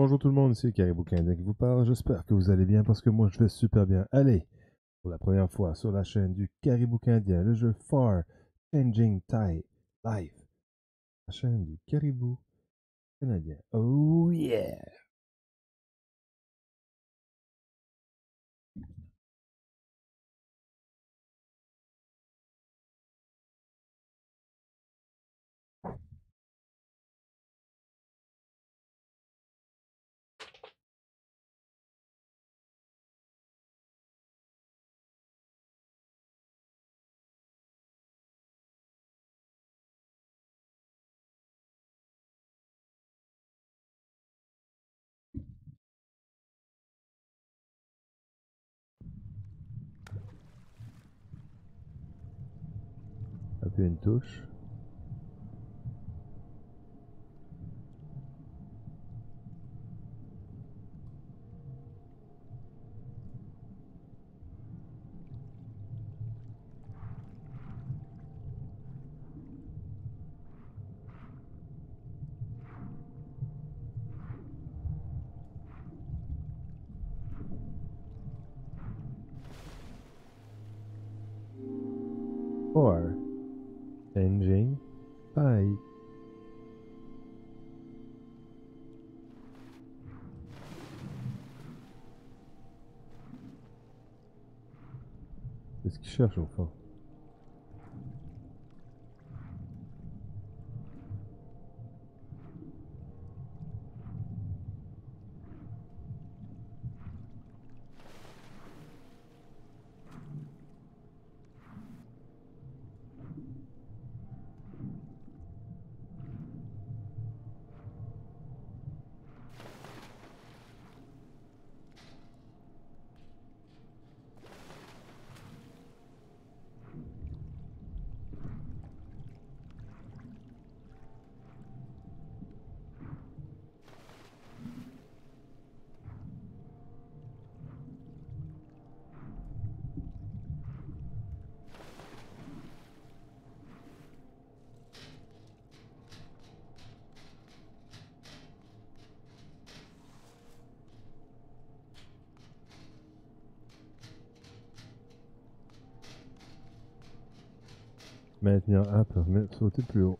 Bonjour tout le monde, c'est Caribou Canadien qui vous parle. J'espère que vous allez bien parce que moi je vais super bien. Allez, pour la première fois sur la chaîne du Caribou Canadien, le jeu Far Changing Tide Live. La chaîne du Caribou Canadien. Oh yeah! juventud Qu'est-ce qu'il cherche au Maintenir A permet de sauter plus haut.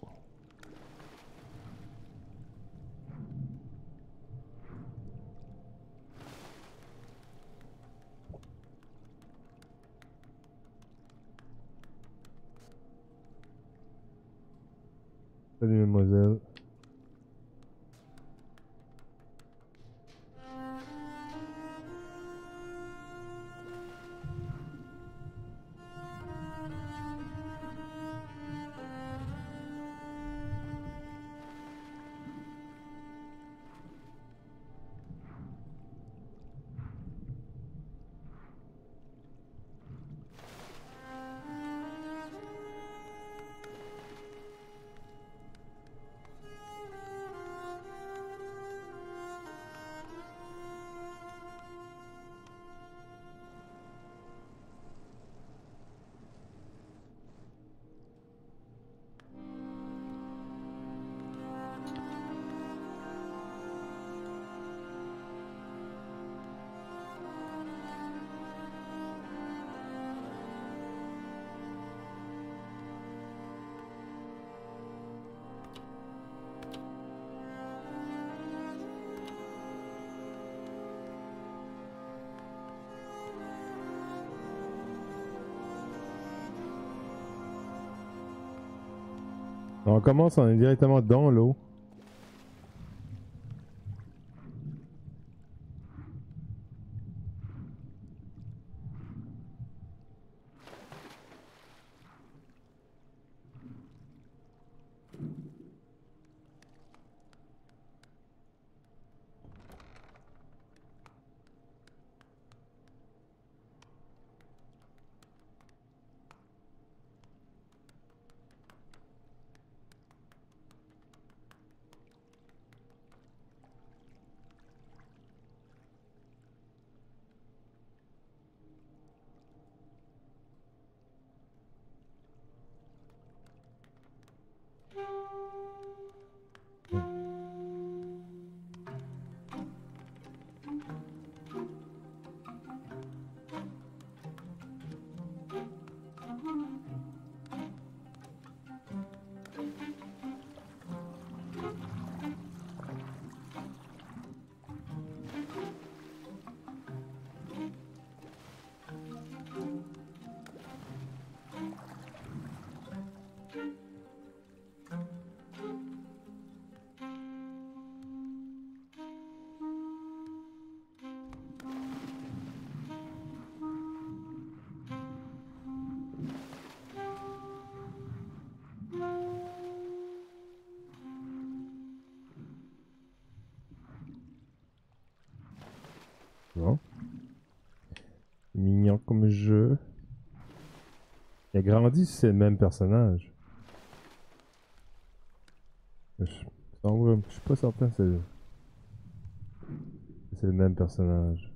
On commence, on est directement dans l'eau. Mignon comme jeu. Il a grandi si c'est le même personnage. Je, je suis pas certain c'est le même personnage.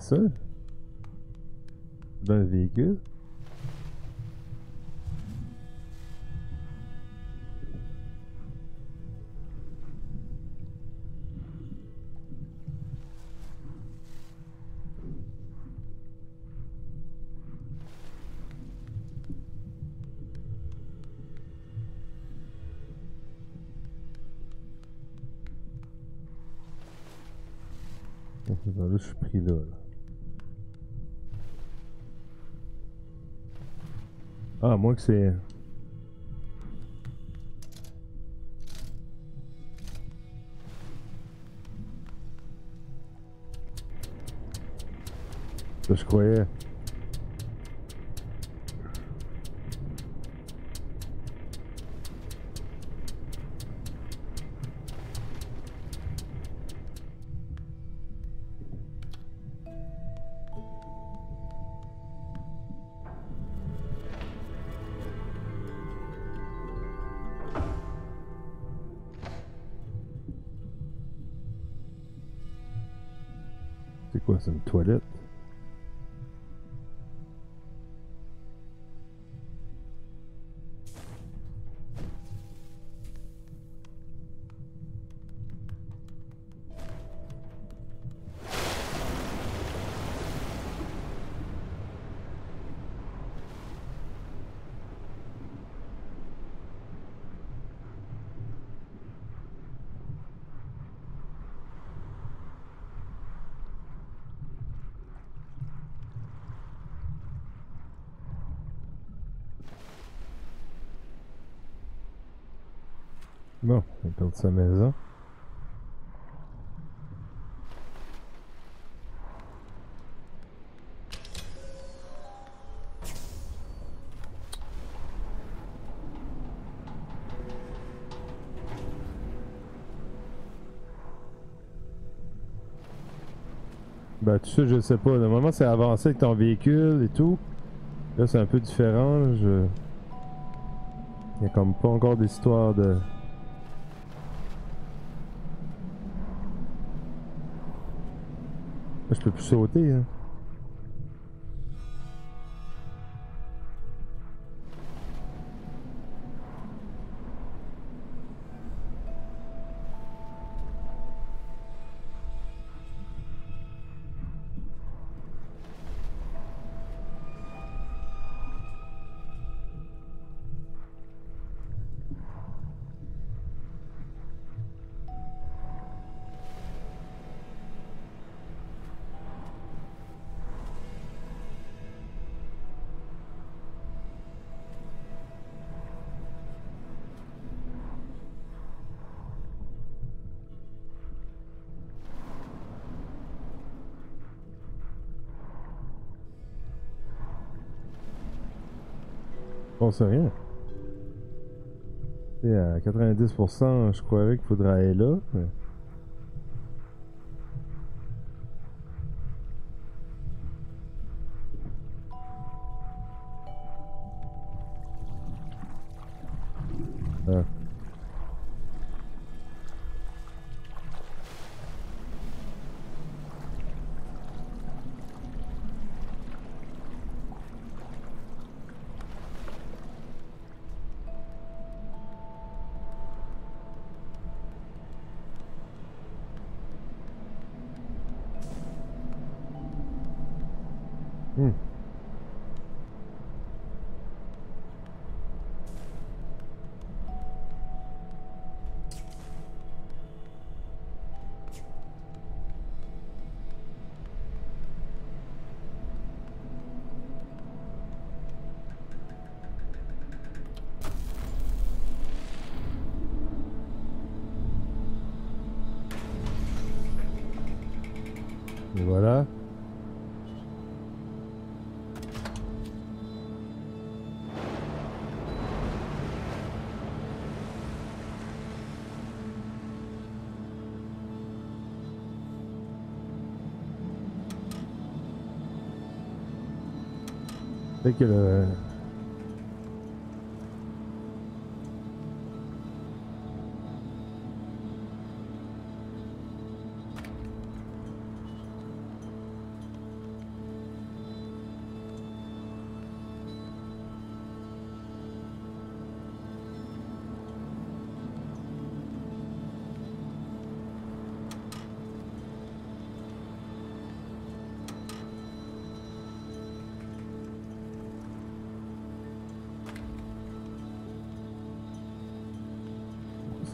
Ben ça. Dans le véhicule. Je suis pris là, là. Ah, moins que c'est... Je croyais. Maison. Ben, tout ça, je sais pas. Normalement, c'est avancé avec ton véhicule et tout. Là, c'est un peu différent. Je... Il y a comme pas encore d'histoire de... Peux plus sauter, hein. C'est rien. Et à 90%, je croirais qu'il faudrait aller là. C'est que le...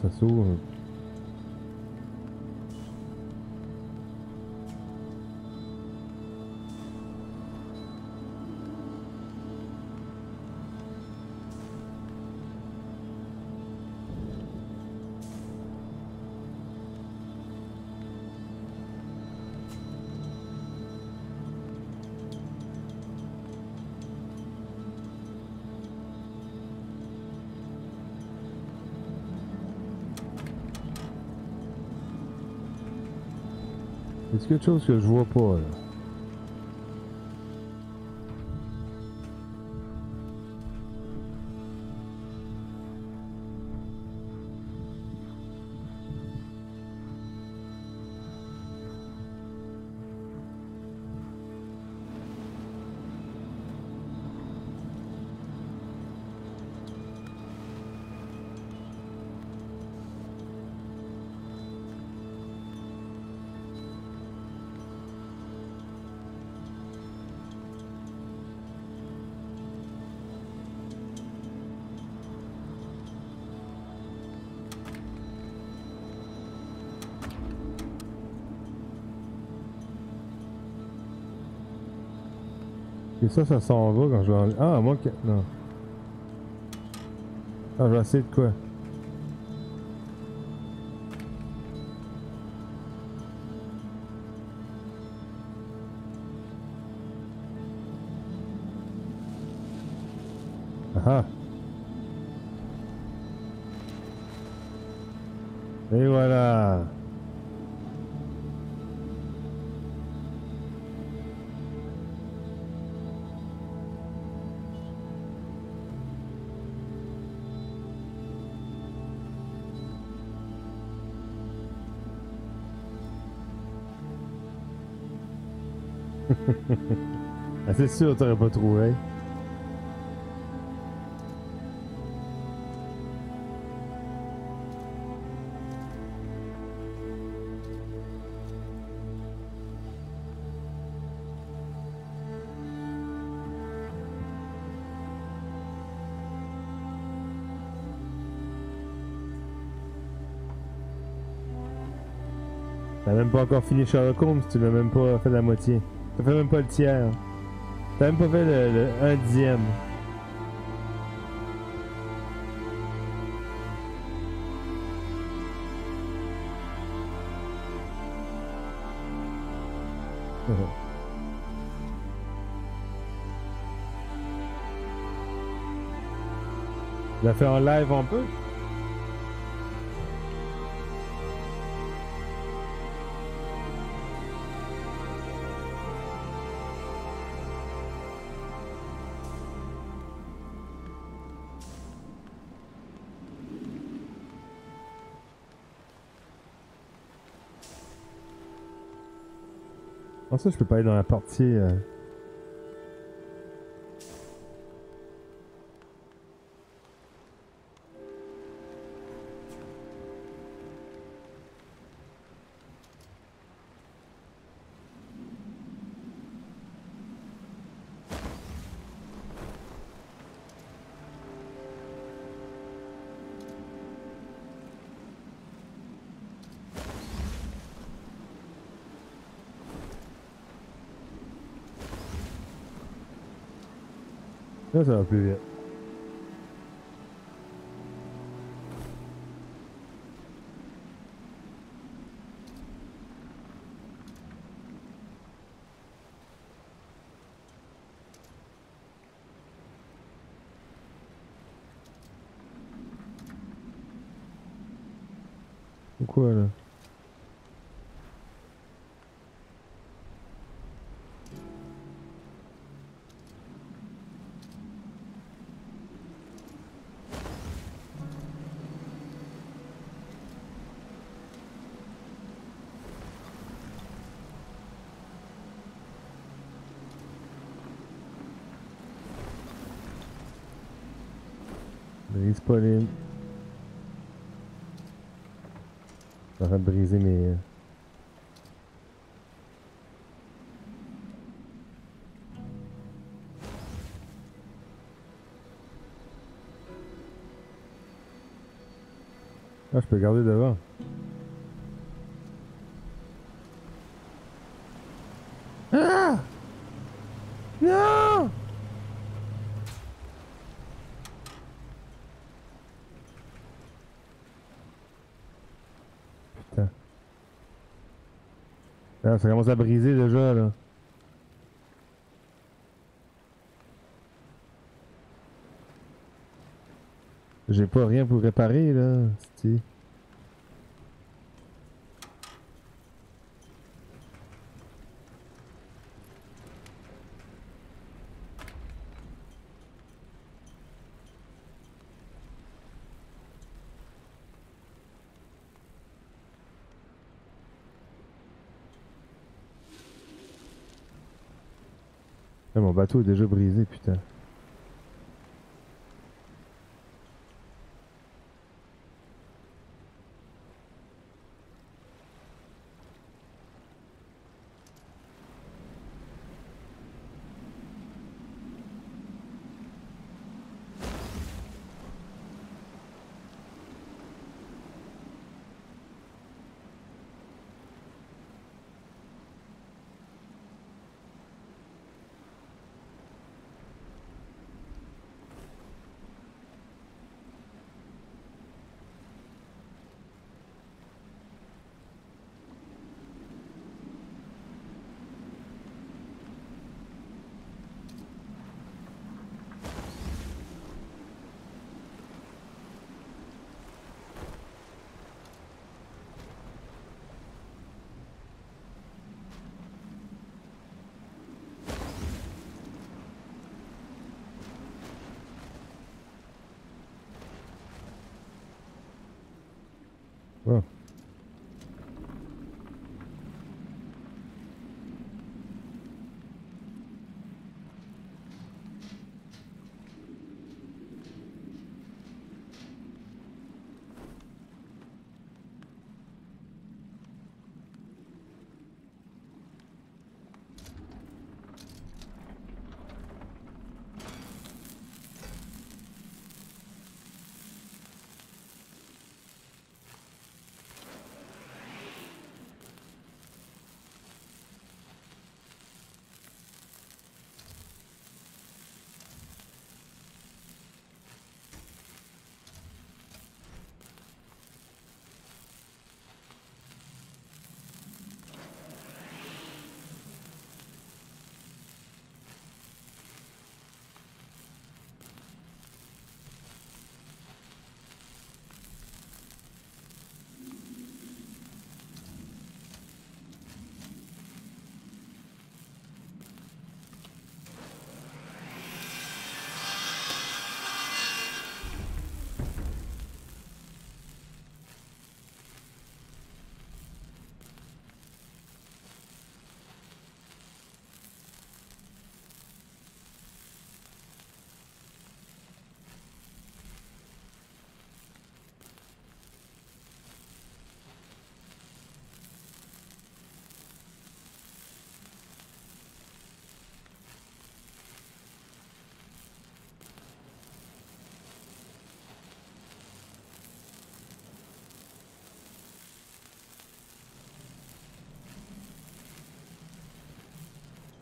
Ça quelque chose que je vois pas là? Et ça, ça s'en va quand je vais en... Ah, moi. Non. Ah, je vais de quoi? C'est sûr, t'aurais pas trouvé. T'as même pas encore fini Sherlock Holmes, tu l'as même pas fait la moitié. T'as fait même pas le tiers. T'as même pas fait le, un dixième. L'as fait en live un peu? Comment ça, je peux pas aller dans la partie... euh, Là, ça va plus vite. Quoi là Brise pas les... Je suis en train de briser mes... Ah, je peux garder devant. Ah Non Putain. Ah, ça commence à briser déjà là. J'ai pas rien pour réparer là, bateau est déjà brisé, putain.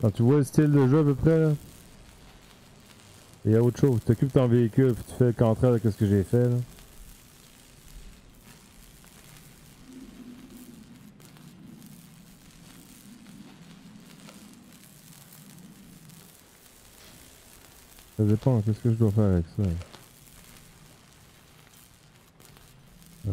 Quand tu vois le style de jeu à peu près là. Il y a autre chose. Tu t'occupes ton véhicule puis tu fais le contraire de ce que j'ai fait. Là. Ça dépend, qu'est-ce que je dois faire avec ça ah.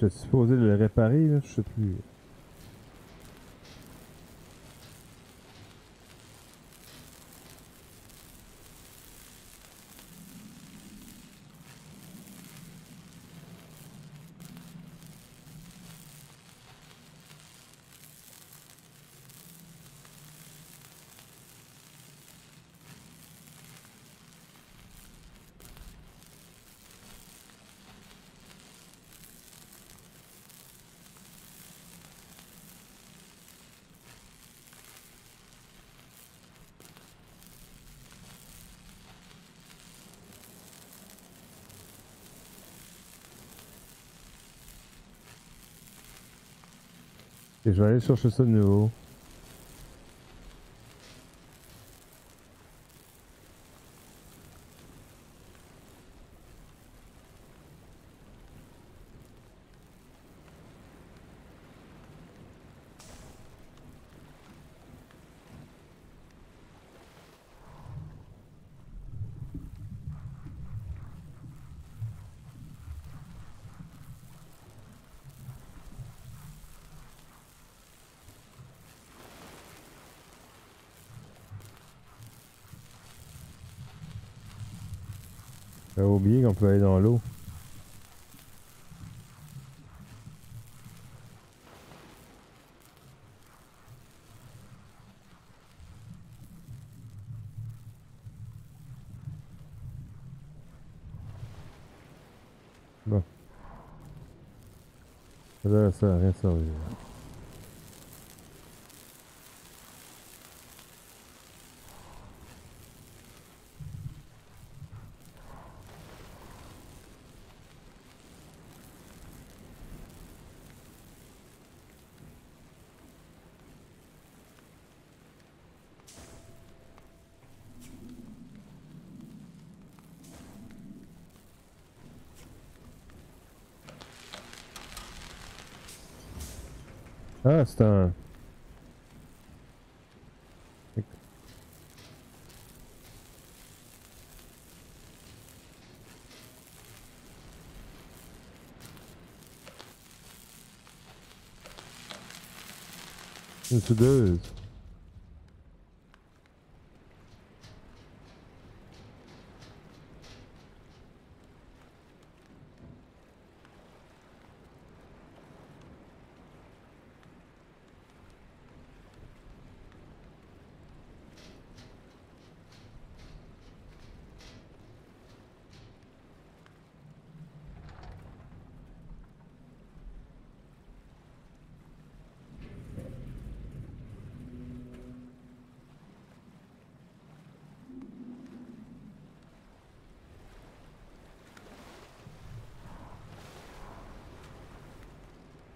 Je suis supposé le réparer, là, je sais plus. Et je vais aller chercher ça de nouveau. J'avais oublié qu'on peut aller dans l'eau. Bon. Là, ça n'a rien servi. Ah, c'est un... Une soudeuse.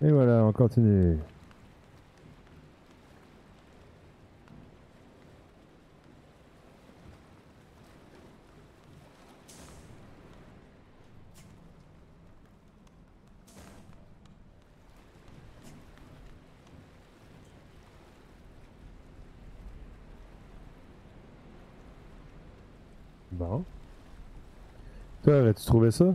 Et voilà, on continue. Bon. Toi, as-tu trouvé ça?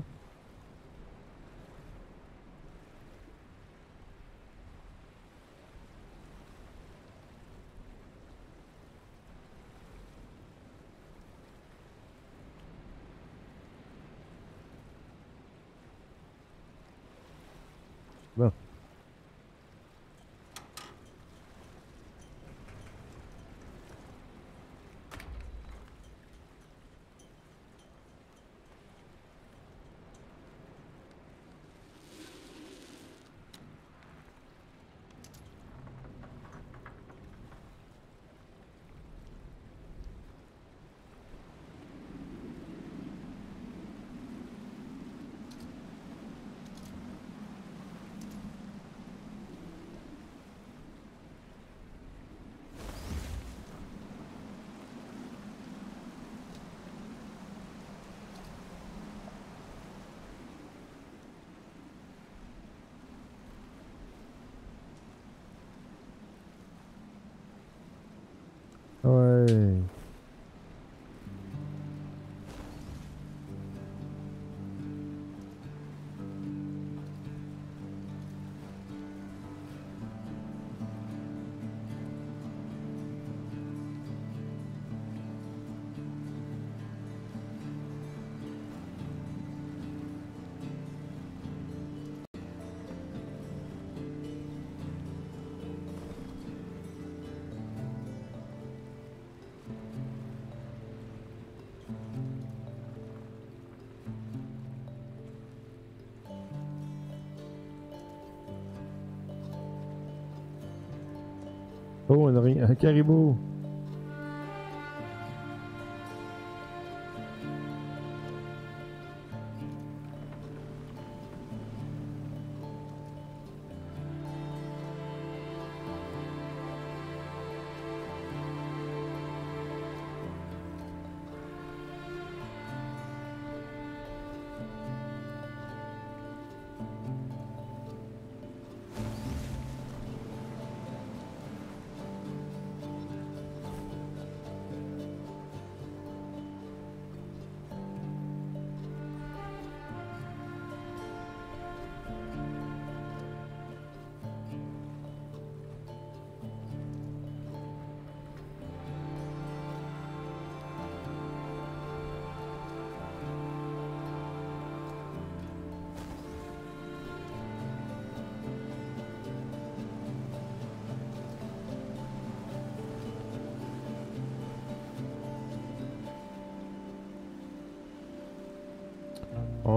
Oh, rien. Un caribou.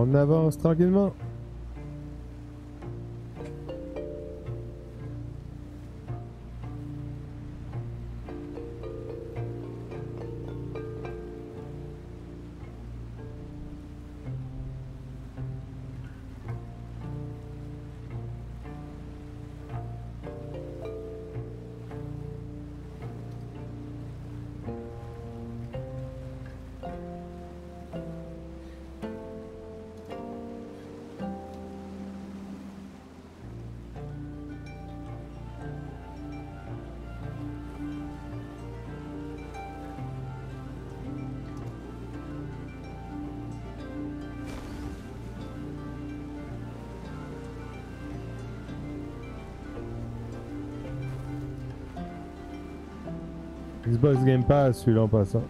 On avance tranquillement. Xbox Game Pass, celui-là en passant.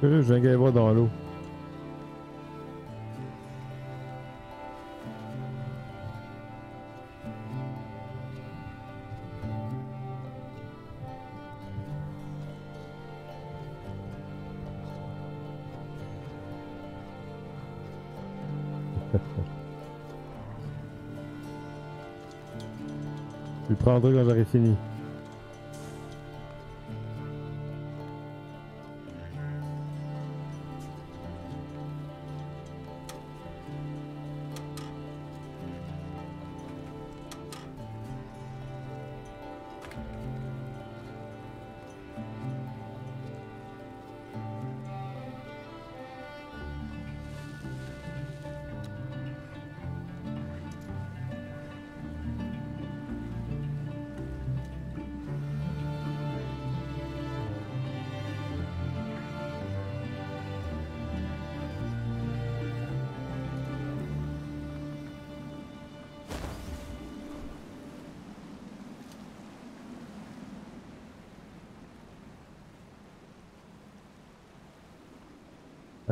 Je viens d'aller voir dans l'eau. Je le prendrai quand j'aurai fini.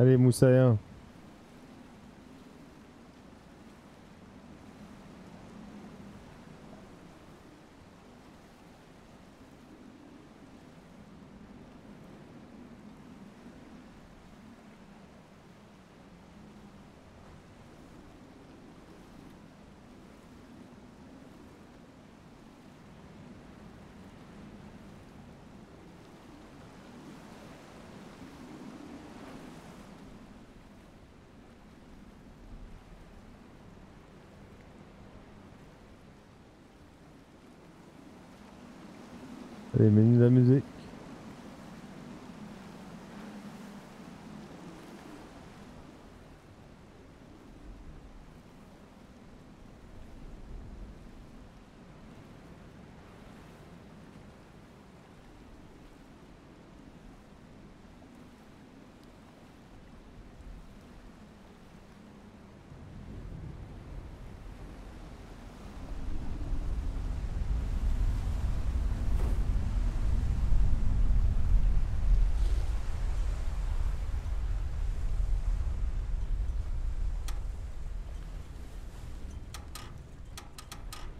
Allez, Moussaïen. Allez, mets-nous de la musique.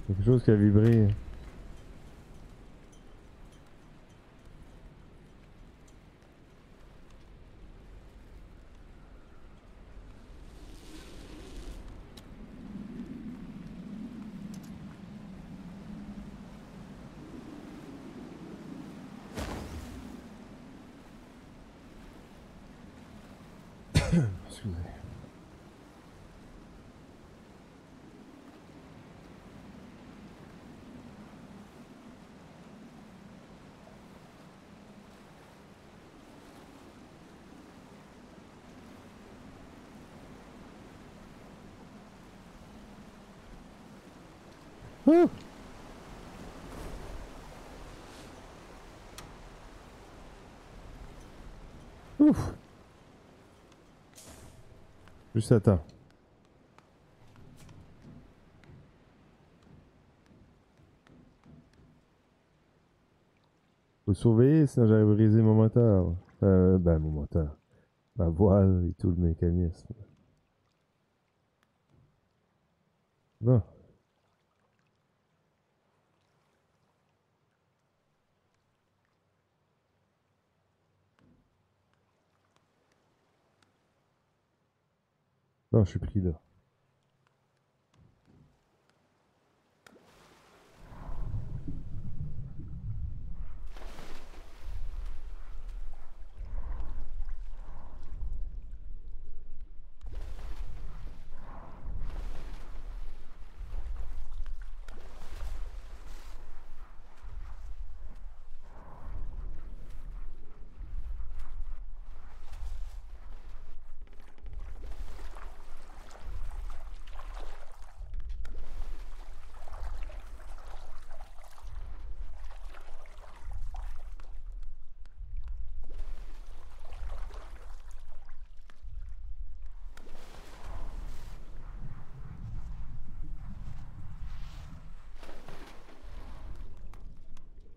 Quelque chose qui a vibré. Ouf. Juste attends. Faut surveiller, sinon j'avais brisé mon moteur. Euh, ben mon moteur. Ma voile et tout le mécanisme. Bon. Je suis pris là.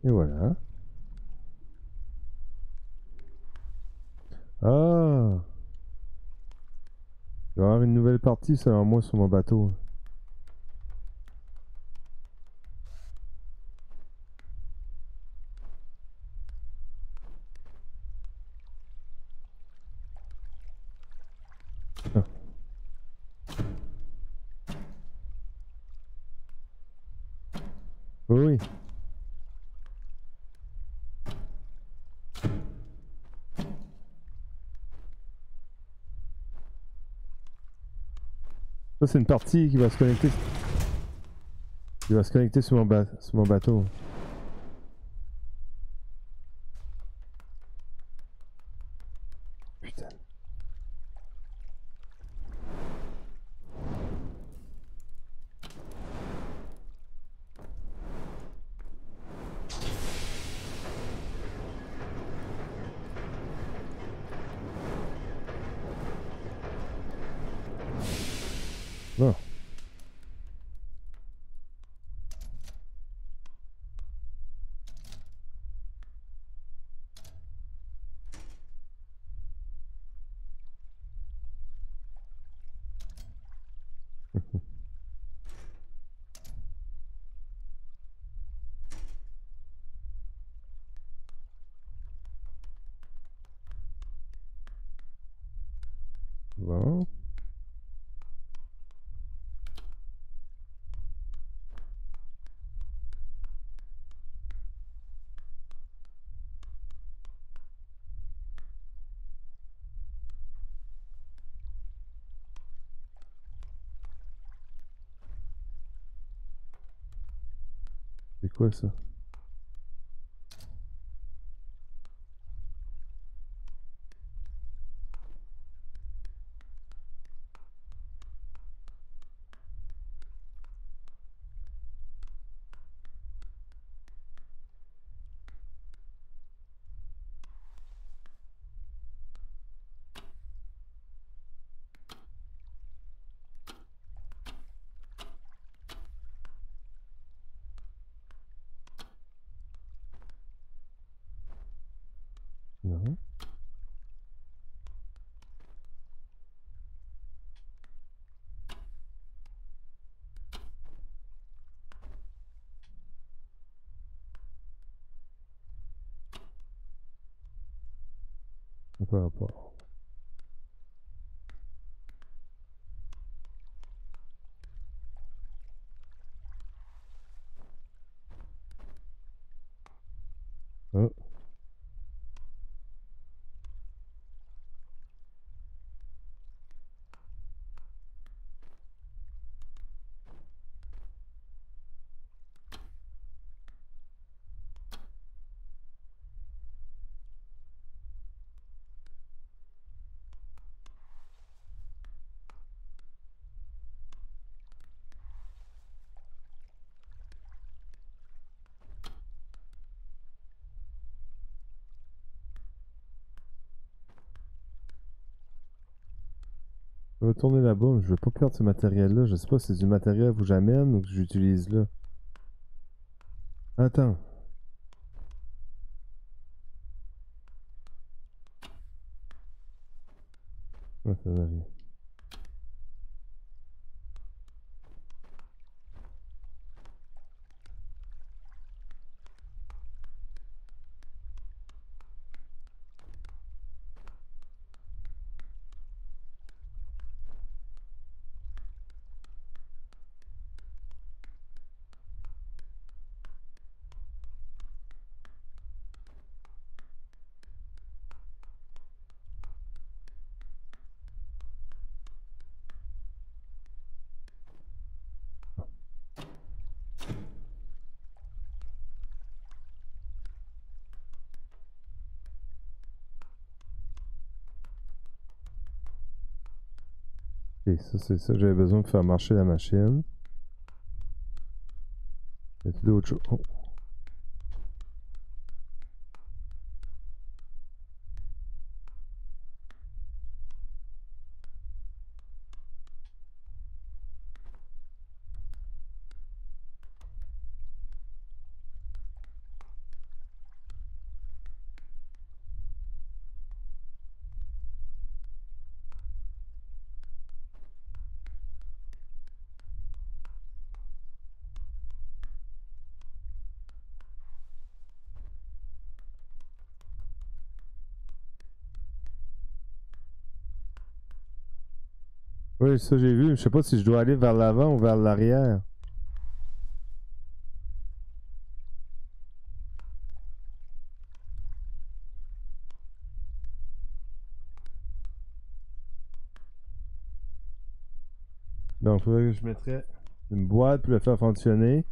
Et voilà. Ah Il va y avoir partie selon moi sur mon bateau. Ah. Oui, Ça, c'est une partie qui va se connecter. Qui va se connecter sur mon, mon bateau. Putain. Bon. Bon. C'est quoi ça? purple. Je vais tourner là-bas, je veux pas perdre ce matériel-là. Je sais pas si c'est du matériel que j'amène ou que j'utilise là. Attends. Ah, ça n'a rien. Ça c'est ça, j'avais besoin de faire marcher la machine. Y a d'autres choses? Oh. Ça j'ai vu. Je sais pas si je dois aller vers l'avant ou vers l'arrière. Donc, je mettrais une boîte pour le faire fonctionner.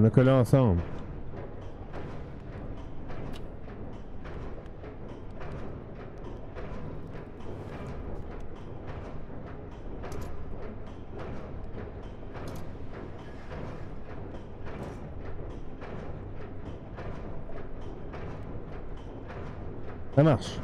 On a collé ensemble. Ça marche.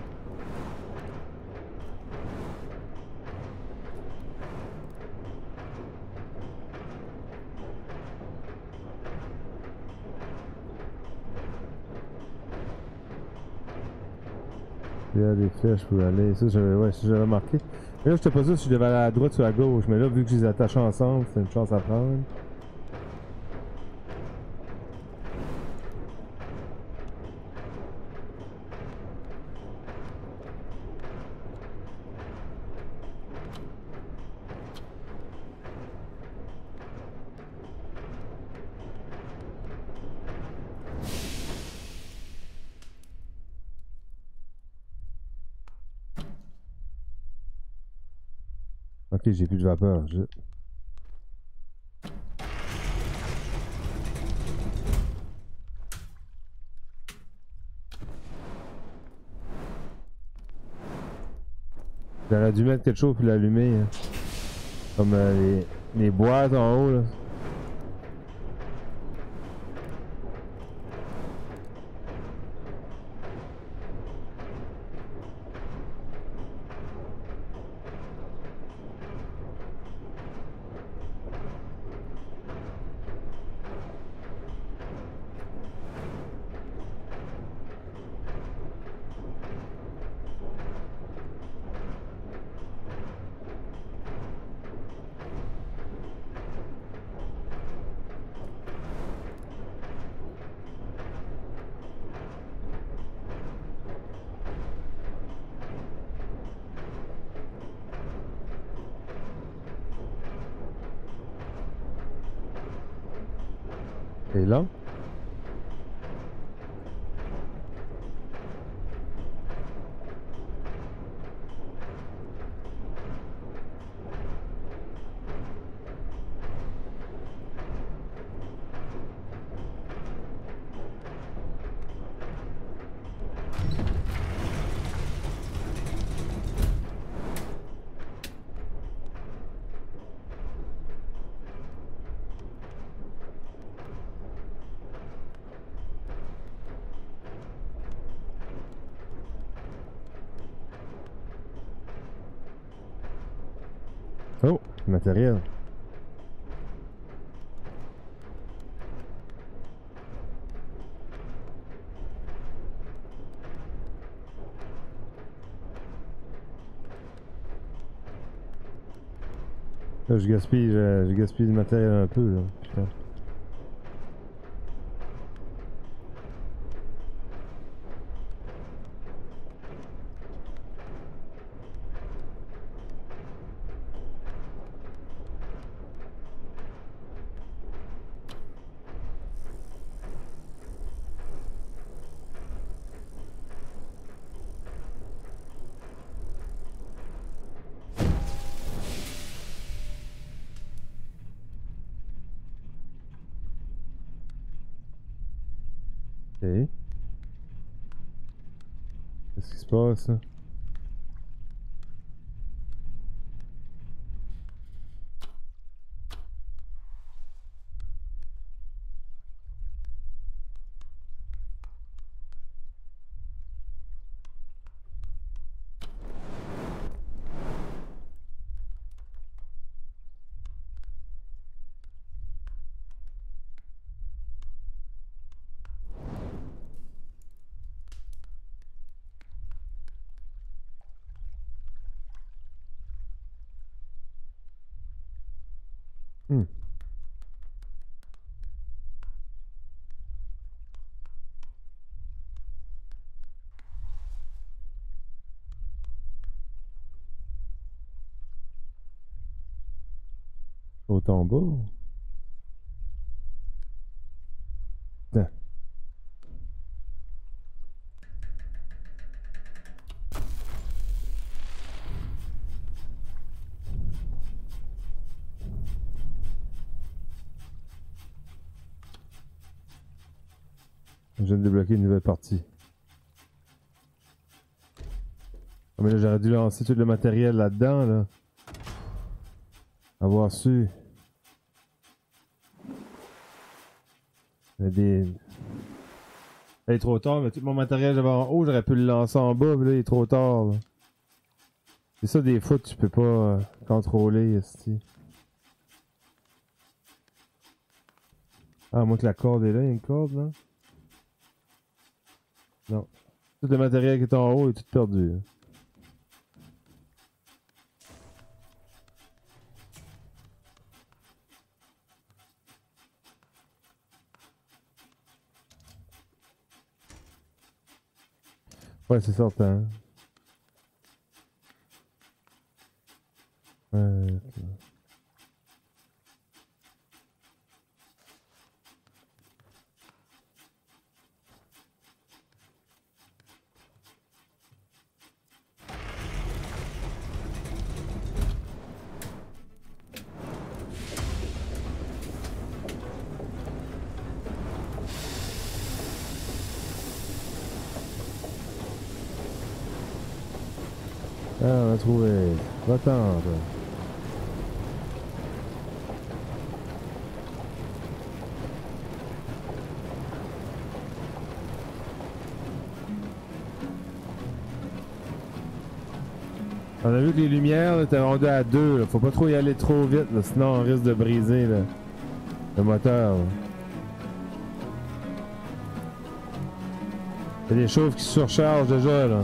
Des flèches pour aller. Ça, j'avais ouais, j'avais remarqué. Mais là, je pas sûr si je devais aller à droite ou à gauche. Mais là, vu que je les attache ensemble, c'est une chance à prendre. J'ai plus de vapeur. J'aurais dû mettre quelque chose pour l'allumer. hein. Comme euh, les, les boîtes en haut là. Et matériel. Là, je gaspille, je, je gaspille du matériel un peu, là. Putain. Qu'est-ce qui se passe? Je viens de débloquer une nouvelle partie. Ah, mais j'aurais dû lancer tout le matériel là-dedans, là. Avoir su. A des. Il est trop tard, mais tout mon matériel j'avais en haut, j'aurais pu le lancer en bas, mais là, il est trop tard. C'est ça, des fois, tu peux pas euh, contrôler, esti. Ah, moi que la corde est là, il y a une corde, là? Non. Tout le matériel qui est en haut est tout perdu. là. Ouais, c'est certain. Ouais, là, étaient rendues à deux. Faut pas trop y aller trop vite, sinon on risque de briser le moteur. Il y a des chauves qui surchargent déjà là.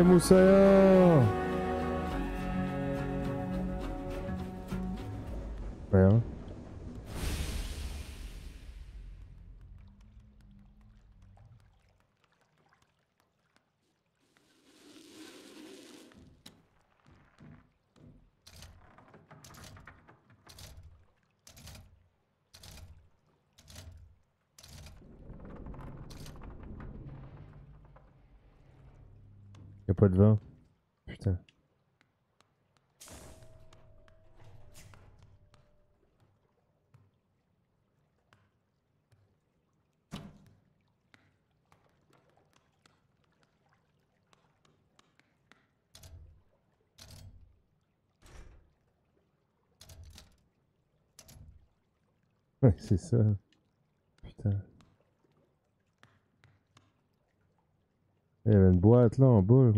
Allez Y a pas de vent. Putain. Ouais, c'est ça. Putain. Il y avait une boîte là en bas.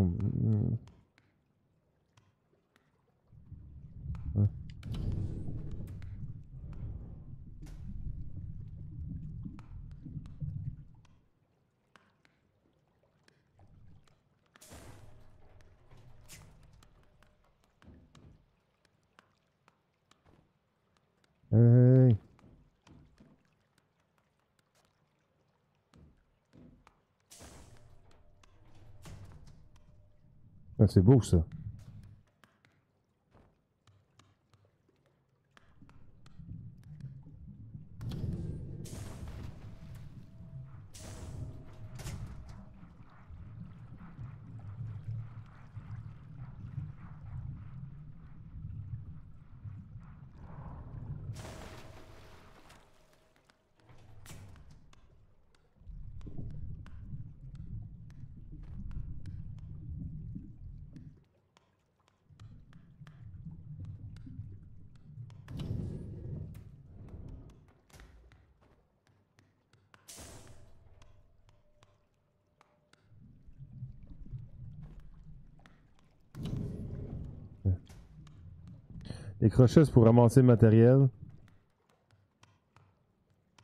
C'est beau ça. Crochets, pour ramasser le matériel.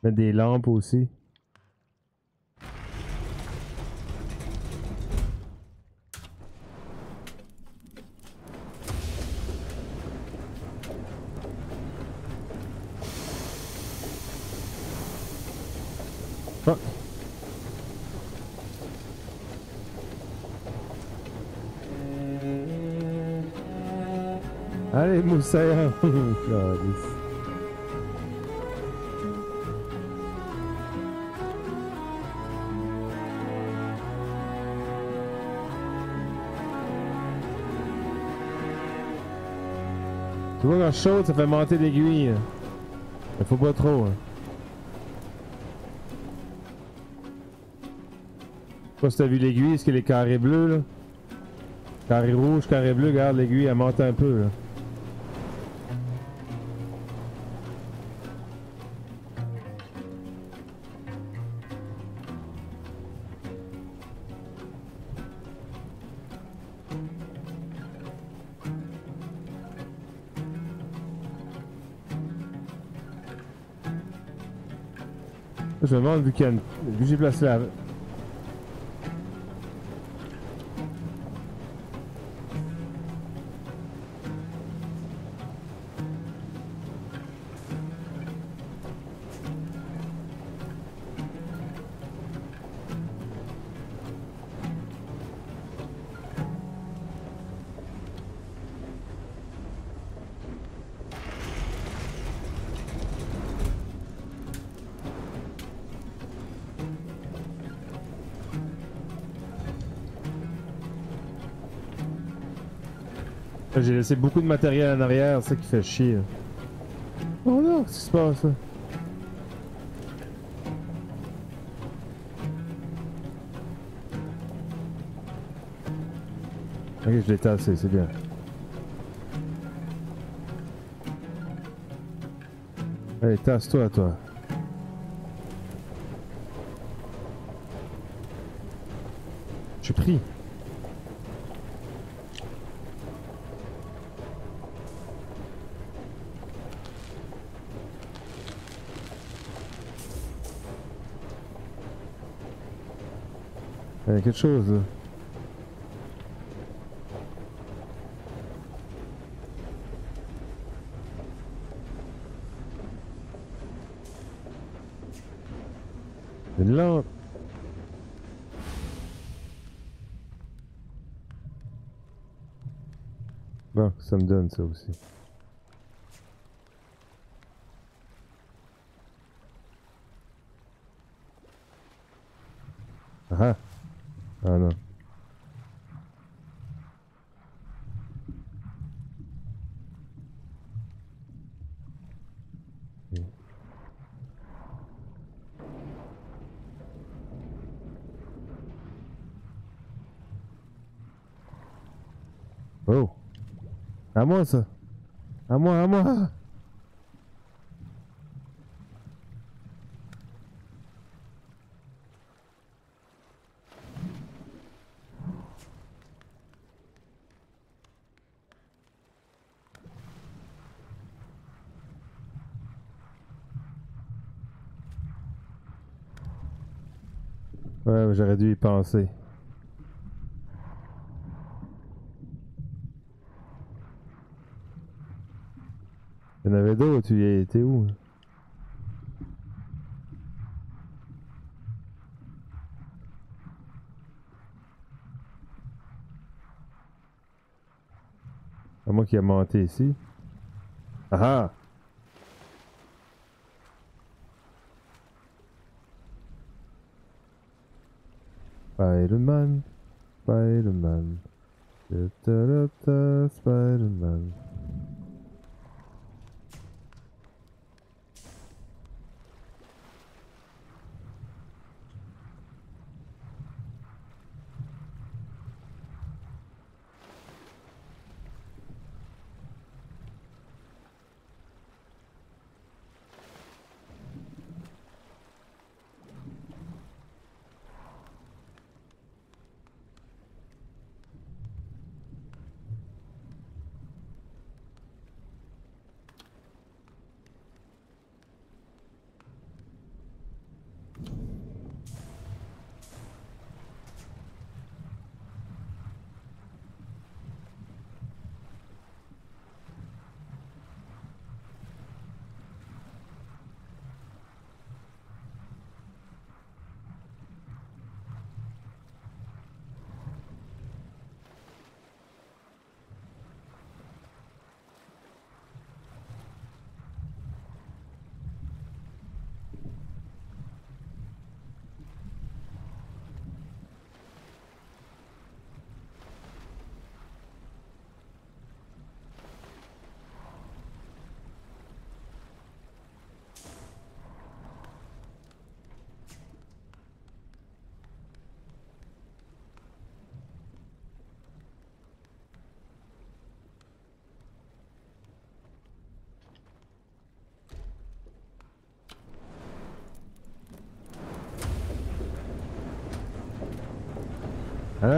Mettre des lampes aussi. Fuck. Moussaïa. Calice. tu vois, quand chaud, ça fait monter l'aiguille. Il faut pas trop. Hein. Je sais pas si t'as vu l'aiguille, est-ce que les carrés bleus là? Carré rouge, carré bleu, regarde l'aiguille, elle monte un peu là. Vu vu que j'ai placé la... J'ai laissé beaucoup de matériel en arrière, c'est ça qui fait chier. Oh non, qu'est-ce qui se passe? Ok, je l'ai tassé, c'est bien. Allez, tasse-toi, toi. Je suis pris. Il y a quelque chose. Une lampe. Bon, ça me donne ça aussi. Ah ah non. Ok. Oh. À ça. À moi, à moi. Ouais, j'aurais dû y penser. Il y en avait d'autres, tu y étais où? là? À moi qui a monté ici. Ah ah! Spider-Man, Spider-Man. Spider-Man.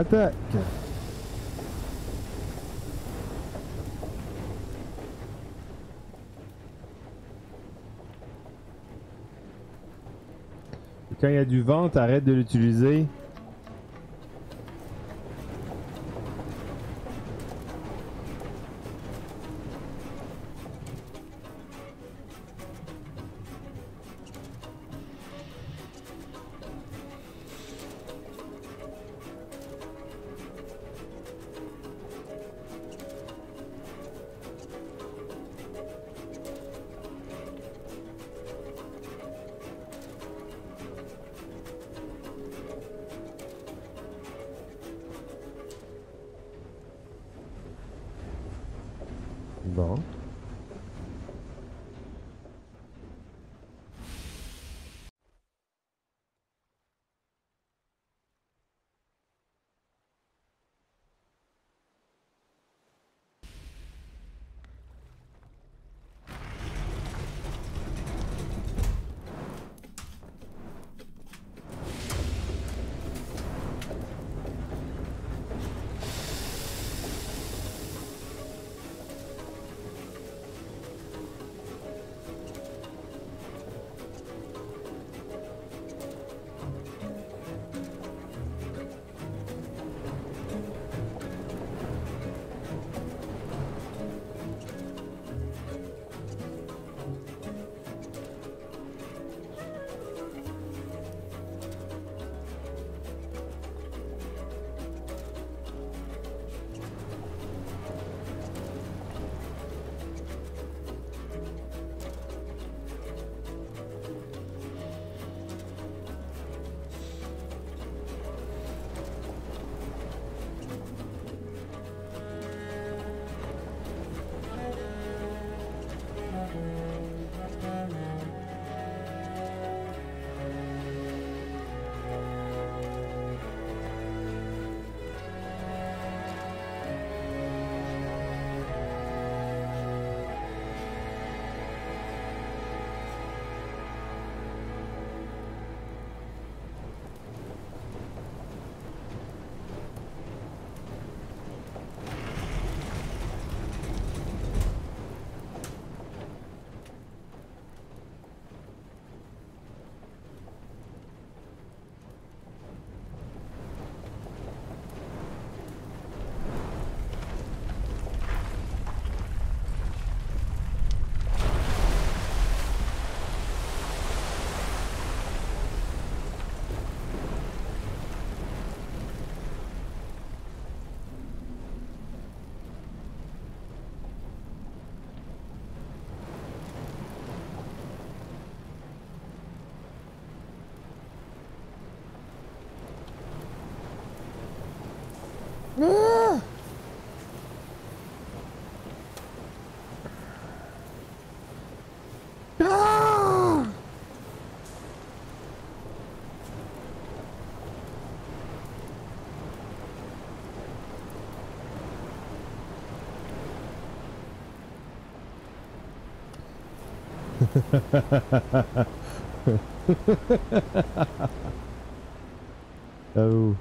L'attaque Quand il y a du vent, arrête de l'utiliser. oh.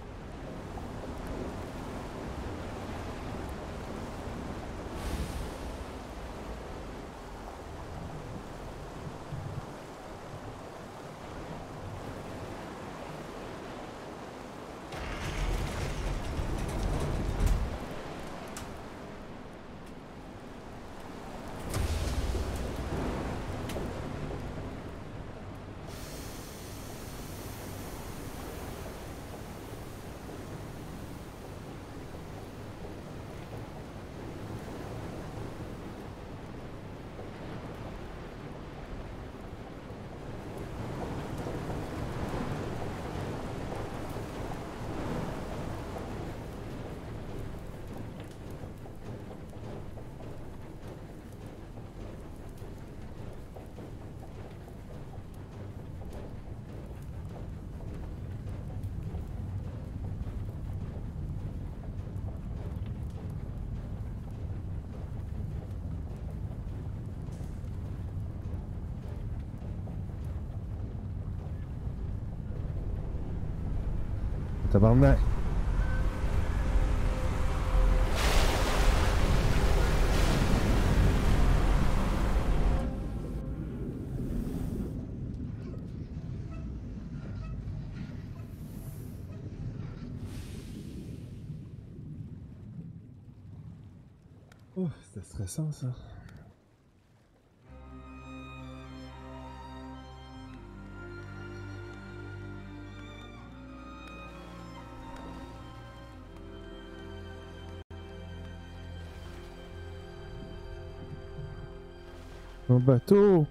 Tabarnak. Oh, c'était stressant ça. Bateau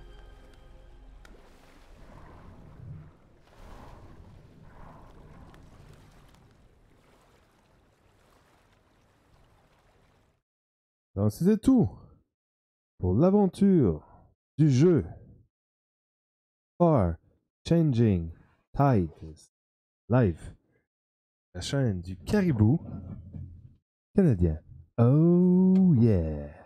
Donc c'était tout pour l'aventure du jeu Far Changing Tides Live, la chaîne du caribou canadien. Oh yeah!